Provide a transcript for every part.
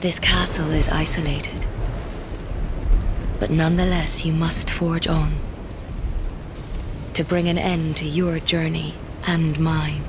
This castle is isolated. But nonetheless, you must forge on. To bring an end to your journey and mine.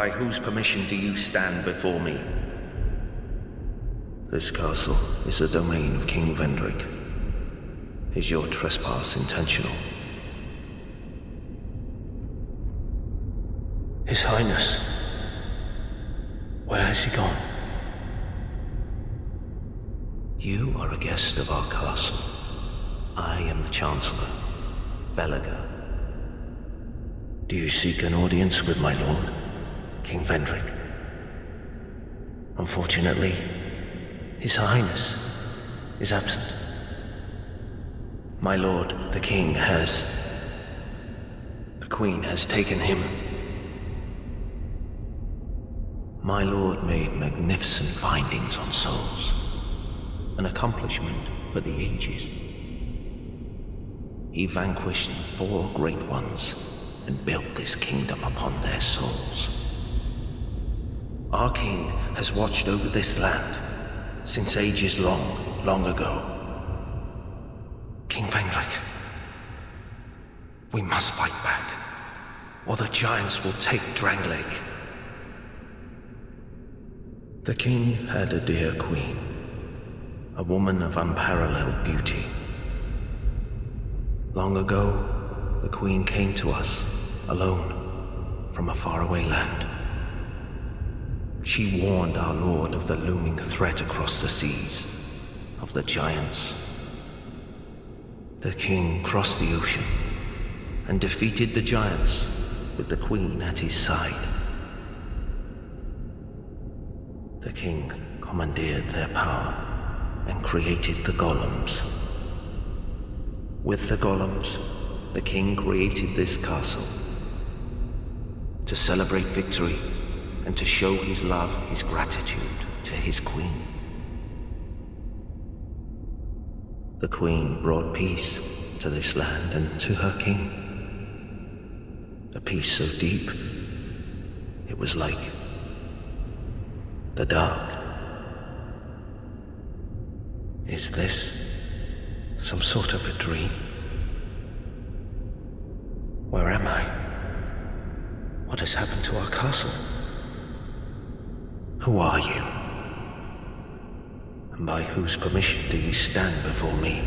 By whose permission do you stand before me? This castle is the domain of King Vendrick. Is your trespass intentional? His Highness. Where has he gone? You are a guest of our castle. I am the Chancellor, Wellager. Do you seek an audience with my lord, King Vendrick? Unfortunately, His Highness is absent. My lord, the king, has... The queen has taken him. My lord made magnificent findings on souls an accomplishment for the ages. He vanquished four great ones and built this kingdom upon their souls. Our king has watched over this land since ages long, long ago. King Vendrick, we must fight back, or the giants will take Drangleic. The king had a dear queen a woman of unparalleled beauty. Long ago, the Queen came to us, alone, from a faraway land. She warned our Lord of the looming threat across the seas, of the giants. The King crossed the ocean and defeated the giants with the Queen at his side. The King commandeered their power and created the golems. With the golems, the king created this castle to celebrate victory and to show his love, his gratitude to his queen. The queen brought peace to this land and to her king. A peace so deep, it was like the dark. Is this some sort of a dream? Where am I? What has happened to our castle? Who are you? And by whose permission do you stand before me?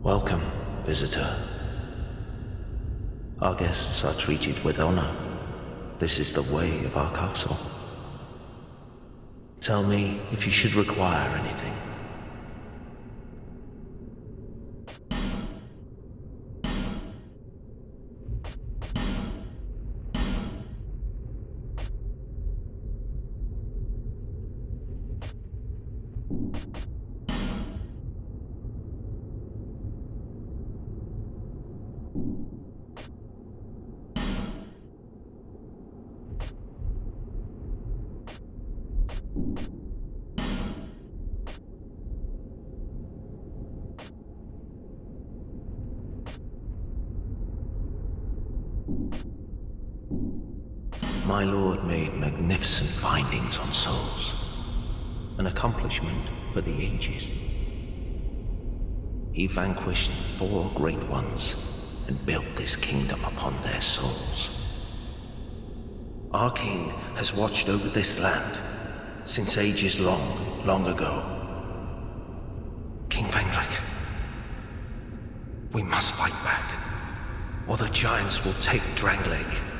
Welcome, visitor. Our guests are treated with honor. This is the way of our castle. Tell me if you should require anything. My lord made magnificent findings on souls, an accomplishment for the ages. He vanquished four great ones and built this kingdom upon their souls. Our king has watched over this land since ages long, long ago. King Vendrick, we must fight back, or the giants will take Drangleic. The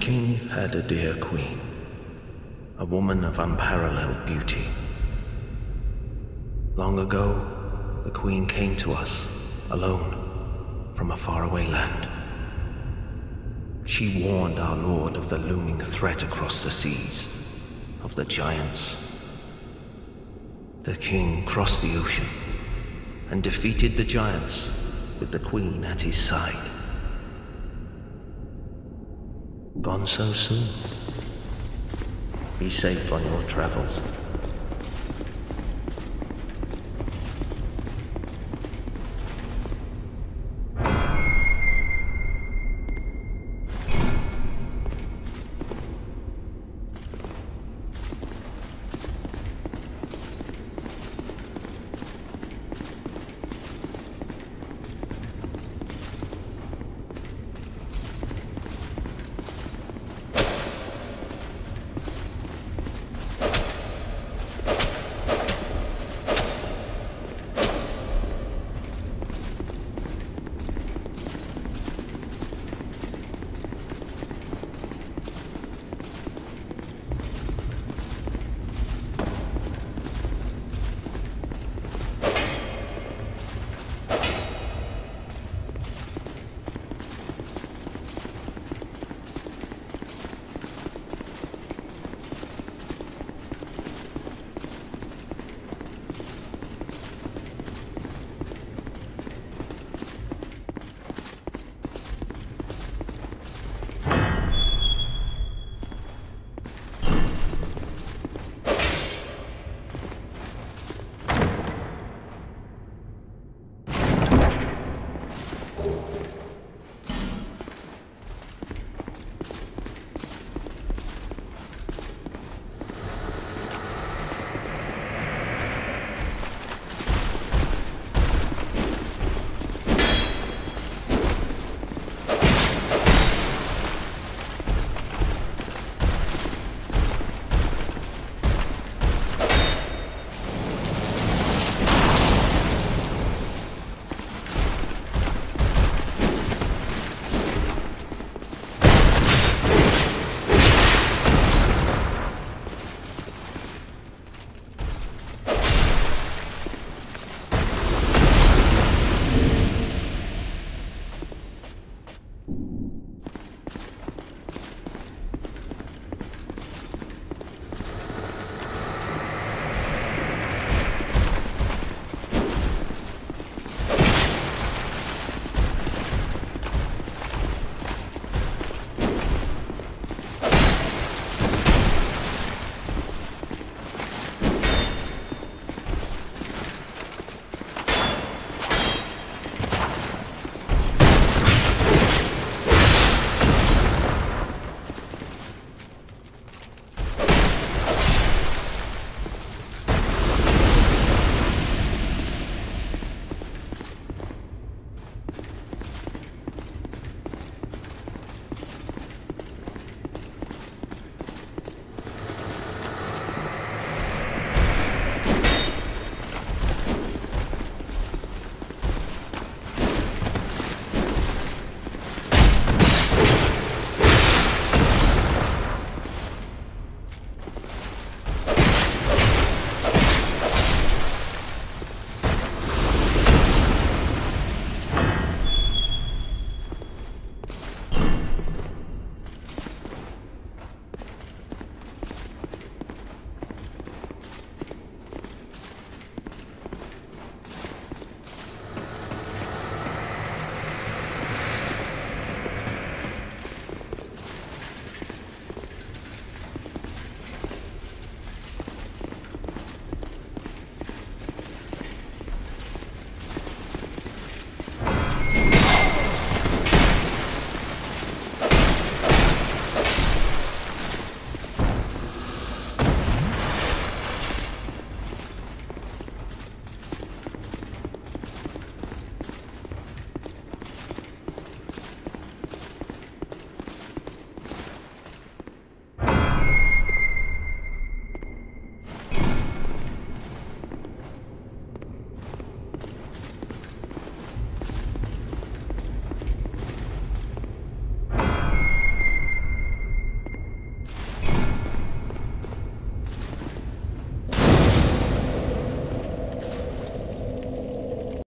king had a dear queen, a woman of unparalleled beauty. Long ago, the queen came to us, alone, from a faraway land. She warned our lord of the looming threat across the seas, of the giants. The king crossed the ocean and defeated the giants with the queen at his side. Gone so soon? Be safe on your travels.